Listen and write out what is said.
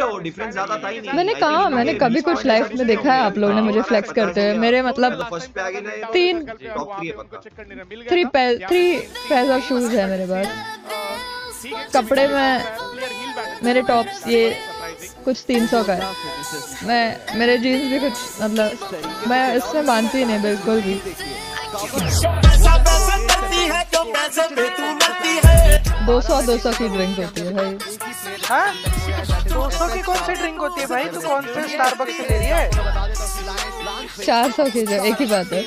रहो डिफरेंस ज़्यादा था ही नहीं। मैंने कहा मैंने कभी कुछ लाइफ में देखा है आप लोगों ने मुझे फ्लेक्स करते हुए मेरे मतलब फ़र्स्ट पे आगे ना तीन टॉप 3 है पक्का three three pair of shoes है मेरे पास। कपड़े में मेरे टॉप्स ये कुछ तीन सौ का है। मैं मेरे जीन्स भी कुछ मतलब मैं इसमें मानती नहीं बिल्कुल भी। दो सौ दो सौ की ड्रिंक होती है भाई। हाँ? दो भाई कौन सी ड्रिंक होती है भाई? तू कौन से स्टारबक्स ले रही है? चार सौ की एक ही बात है।